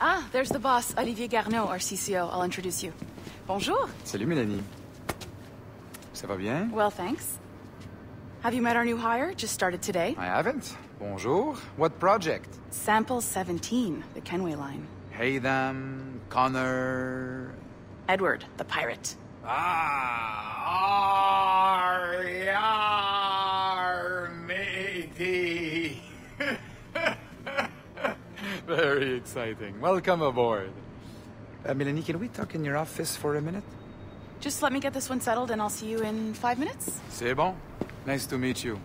Ah, there's the boss, Olivier Garneau, our CCO. I'll introduce you. Bonjour. Salut Mélanie. Ça va bien? Well, thanks. Have you met our new hire? Just started today. I haven't. Bonjour. What project? Sample 17, the Kenway line. Haytham, Connor... Edward, the pirate. Ah, ar, matey. Very exciting. Welcome aboard. Uh, Melanie, can we talk in your office for a minute? Just let me get this one settled and I'll see you in five minutes. C'est bon. Nice to meet you.